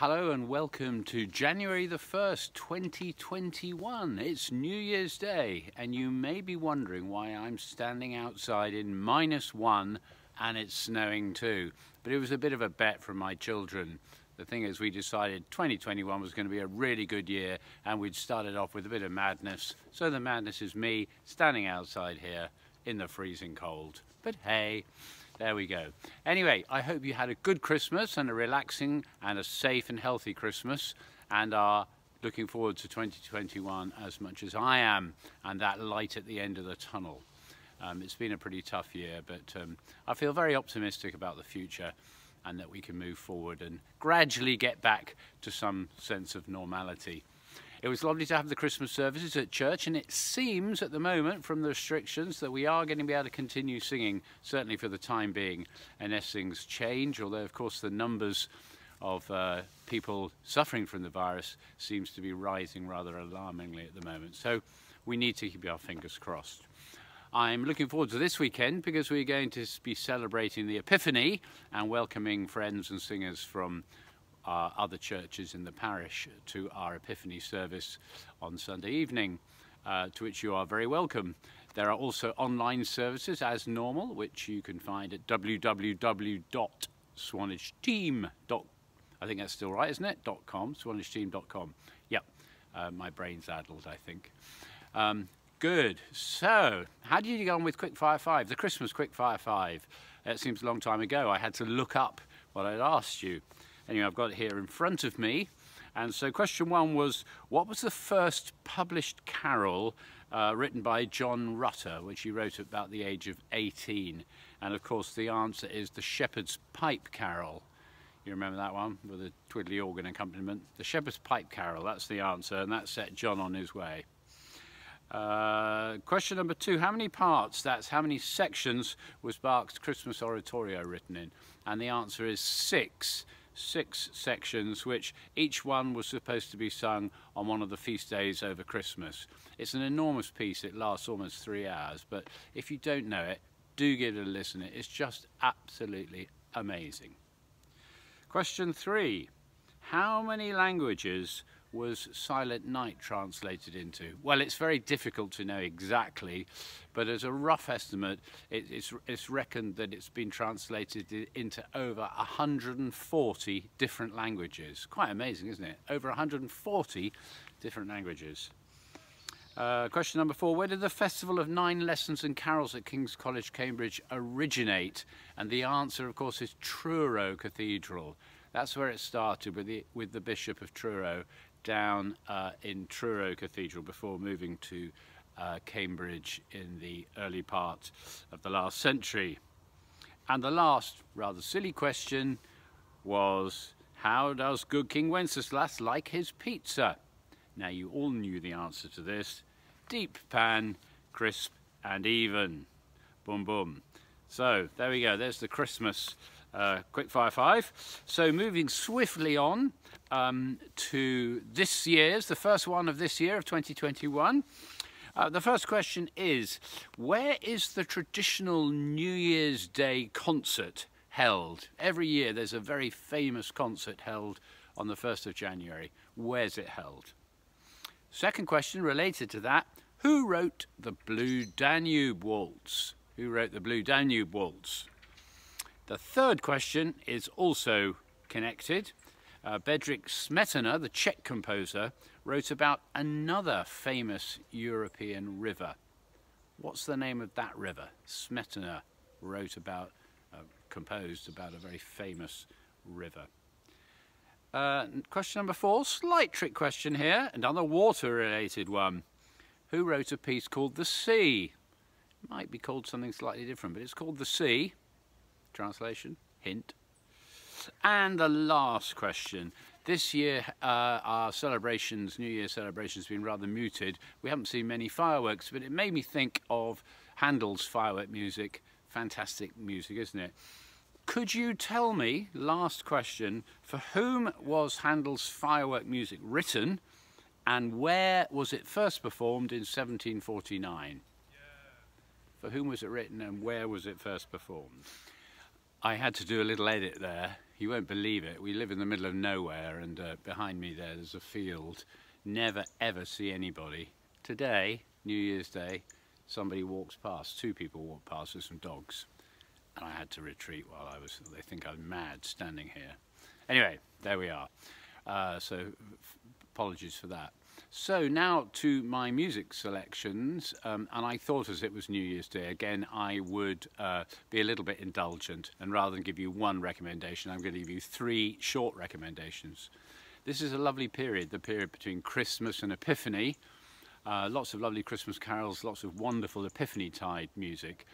Hello and welcome to January the 1st, 2021. It's New Year's Day and you may be wondering why I'm standing outside in minus one and it's snowing too. But it was a bit of a bet from my children. The thing is we decided 2021 was going to be a really good year and we'd started off with a bit of madness. So the madness is me standing outside here in the freezing cold. But hey, there we go. Anyway, I hope you had a good Christmas and a relaxing and a safe and healthy Christmas and are looking forward to 2021 as much as I am and that light at the end of the tunnel. Um, it's been a pretty tough year, but um, I feel very optimistic about the future and that we can move forward and gradually get back to some sense of normality. It was lovely to have the Christmas services at church, and it seems at the moment, from the restrictions, that we are going to be able to continue singing, certainly for the time being, unless things change. Although, of course, the numbers of uh, people suffering from the virus seems to be rising rather alarmingly at the moment. So we need to keep our fingers crossed. I'm looking forward to this weekend because we're going to be celebrating the Epiphany and welcoming friends and singers from uh, other churches in the parish to our Epiphany service on Sunday evening, uh, to which you are very welcome. There are also online services as normal, which you can find at www.swanishteam.com. I think that's still right, isn't it? .com, swanishteam.com. Yep, uh, my brain's addled, I think. Um, good. So, how did you get on with Quickfire 5, the Christmas Quickfire 5? It seems a long time ago. I had to look up what I'd asked you. Anyway, I've got it here in front of me. And so question one was, what was the first published carol uh, written by John Rutter, which he wrote at about the age of 18? And of course the answer is the Shepherd's Pipe Carol. You remember that one with the twiddly organ accompaniment? The Shepherd's Pipe Carol, that's the answer, and that set John on his way. Uh, question number two, how many parts, that's how many sections was Bach's Christmas Oratorio written in? And the answer is six six sections, which each one was supposed to be sung on one of the feast days over Christmas. It's an enormous piece, it lasts almost three hours, but if you don't know it, do give it a listen. It's just absolutely amazing. Question three, how many languages was Silent Night translated into? Well, it's very difficult to know exactly, but as a rough estimate, it, it's, it's reckoned that it's been translated into over 140 different languages. Quite amazing, isn't it? Over 140 different languages. Uh, question number four, where did the Festival of Nine Lessons and Carols at King's College, Cambridge originate? And the answer, of course, is Truro Cathedral. That's where it started with the, with the Bishop of Truro down uh, in Truro Cathedral before moving to uh, Cambridge in the early part of the last century. And the last rather silly question was, how does good King Wenceslas like his pizza? Now you all knew the answer to this. Deep pan, crisp and even. Boom boom. So there we go, there's the Christmas uh, Quickfire 5. So moving swiftly on um, to this year's, the first one of this year of 2021. Uh, the first question is, where is the traditional New Year's Day concert held? Every year there's a very famous concert held on the 1st of January. Where's it held? Second question related to that, who wrote the Blue Danube Waltz? Who wrote the Blue Danube Waltz? The third question is also connected. Uh, Bedřich Smetana, the Czech composer, wrote about another famous European river. What's the name of that river? Smetana wrote about, uh, composed about a very famous river. Uh, question number four, slight trick question here, and another water related one. Who wrote a piece called The Sea? It might be called something slightly different, but it's called The Sea translation, hint. And the last question. This year, uh, our celebrations, New Year celebrations, have been rather muted. We haven't seen many fireworks, but it made me think of Handel's firework music. Fantastic music, isn't it? Could you tell me, last question, for whom was Handel's firework music written and where was it first performed in 1749? Yeah. For whom was it written and where was it first performed? I had to do a little edit there. you won't believe it. We live in the middle of nowhere, and uh, behind me there, there's a field. Never ever see anybody. Today, New Year's Day, somebody walks past. Two people walk past with some dogs, and I had to retreat while I was. They think I'm mad standing here. Anyway, there we are. Uh, so apologies for that. So now to my music selections, um, and I thought as it was New Year's Day, again, I would uh, be a little bit indulgent, and rather than give you one recommendation, I'm going to give you three short recommendations. This is a lovely period, the period between Christmas and Epiphany. Uh, lots of lovely Christmas carols, lots of wonderful Epiphany-tide music.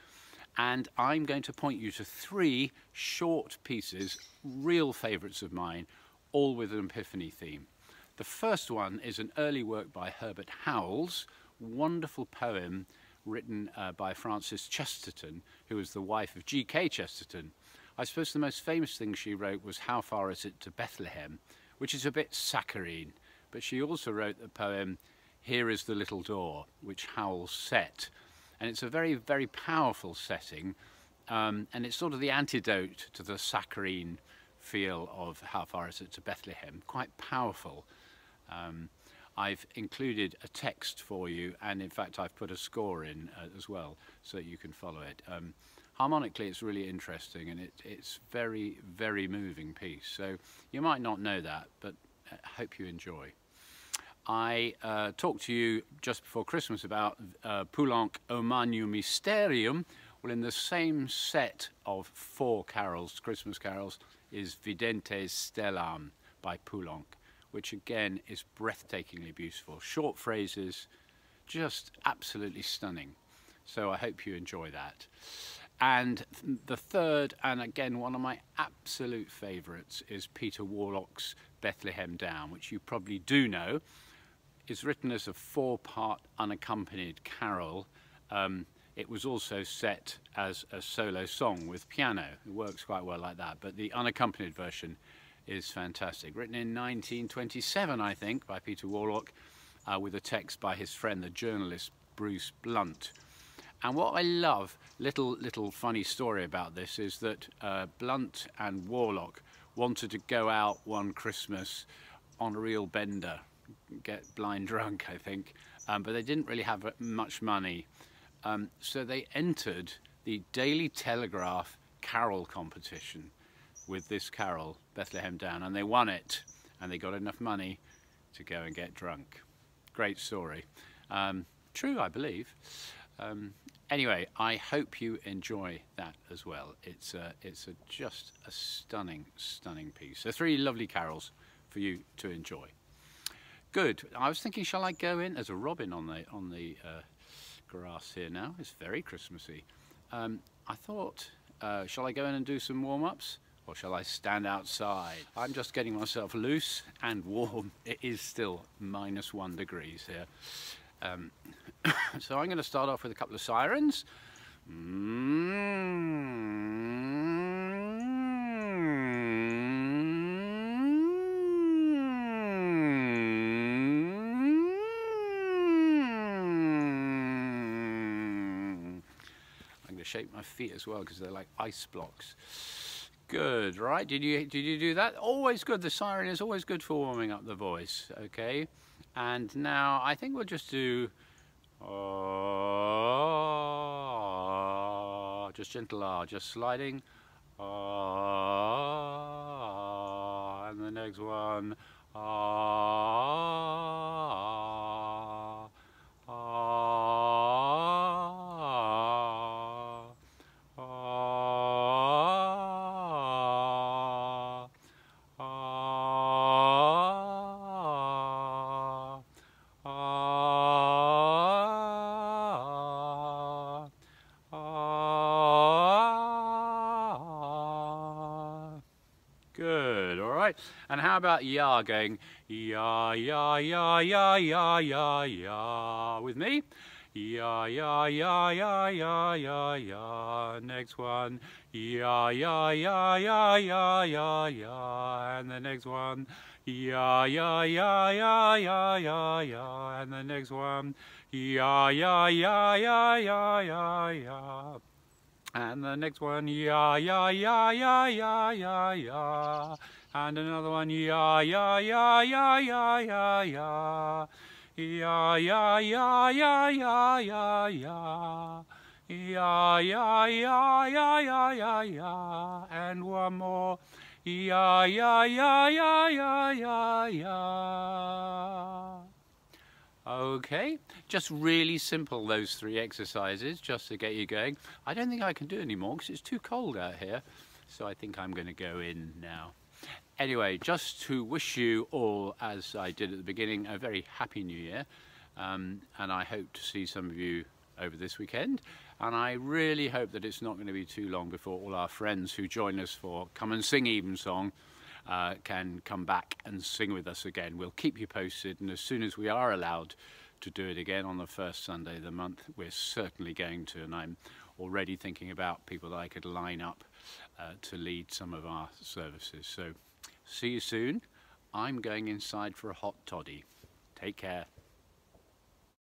And I'm going to point you to three short pieces, real favourites of mine, all with an Epiphany theme. The first one is an early work by Herbert Howells, wonderful poem written uh, by Frances Chesterton, who was the wife of G.K. Chesterton. I suppose the most famous thing she wrote was How Far Is It to Bethlehem, which is a bit saccharine, but she also wrote the poem Here is the Little Door, which Howells set. And it's a very, very powerful setting, um, and it's sort of the antidote to the saccharine feel of How Far Is It to Bethlehem, quite powerful. Um, I've included a text for you and in fact I've put a score in uh, as well so that you can follow it. Um, harmonically it's really interesting and it, it's very very moving piece so you might not know that but I uh, hope you enjoy. I uh, talked to you just before Christmas about uh, Poulenc O Magnum Mysterium. Well, in the same set of four carols, Christmas carols, is Videntes Stellam by Poulenc which again is breathtakingly beautiful. Short phrases, just absolutely stunning. So I hope you enjoy that. And the third, and again one of my absolute favourites, is Peter Warlock's Bethlehem Down, which you probably do know. is written as a four-part unaccompanied carol. Um, it was also set as a solo song with piano. It works quite well like that, but the unaccompanied version is fantastic. Written in 1927, I think, by Peter Warlock, uh, with a text by his friend, the journalist Bruce Blunt. And what I love, little little funny story about this, is that uh, Blunt and Warlock wanted to go out one Christmas on a real bender, get blind drunk, I think, um, but they didn't really have much money. Um, so they entered the Daily Telegraph carol competition with this carol, Bethlehem Down, and they won it, and they got enough money to go and get drunk. Great story. Um, true, I believe. Um, anyway, I hope you enjoy that as well. It's a, it's a, just a stunning, stunning piece. So three lovely carols for you to enjoy. Good. I was thinking, shall I go in? There's a robin on the on the uh, grass here now. It's very Christmassy. Um, I thought, uh, shall I go in and do some warm-ups? Or shall I stand outside? I'm just getting myself loose and warm. It is still minus one degrees here. Um, so I'm going to start off with a couple of sirens. I'm going to shake my feet as well because they're like ice blocks. Good, right? Did you did you do that? Always good. The siren is always good for warming up the voice. Okay, and now I think we'll just do uh, just gentle R, just sliding. Uh, and the next one. Uh, right? And how about ya going ya, ya, ya, ya, ya, ya, ya with me? Ya, ya, ya, ya, ya, ya, ya. Next one. Ya, ya, ya, ya, ya, ya, ya. And the next one. Ya, ya, ya, ya, ya, ya, ya. And the next one. Ya, ya, ya, ya, ya, ya, ya. And the next one, ya, ya, ya, ya, ya, ya, ya. And another one, ya, ya, ya, ya, ya, ya, ya. Ya, ya, ya, ya, ya, ya, ya. Ya, ya, ya, ya, ya, ya, ya. And one more. Ya, ya, ya, ya, ya, ya, ya. Okay, just really simple those three exercises just to get you going. I don't think I can do any more because it's too cold out here. So I think I'm going to go in now. Anyway, just to wish you all, as I did at the beginning, a very happy new year. Um, and I hope to see some of you over this weekend. And I really hope that it's not going to be too long before all our friends who join us for Come and Sing Evensong uh, can come back and sing with us again. We'll keep you posted, and as soon as we are allowed to do it again on the first Sunday of the month, we're certainly going to. And I'm already thinking about people that I could line up Uh, to lead some of our services. So see you soon. I'm going inside for a hot toddy. Take care.